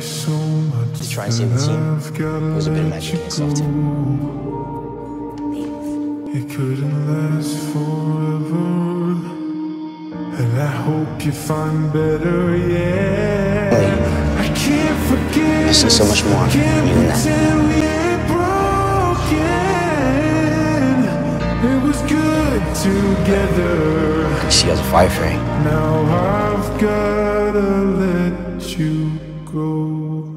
to try and save the team. It was a bit of magic myself too. It couldn't last forever. And I hope you find better, yeah. I can't forget. I see so much more in that. It was good together. I see you as a firefighter. Now I've gotta let you grow.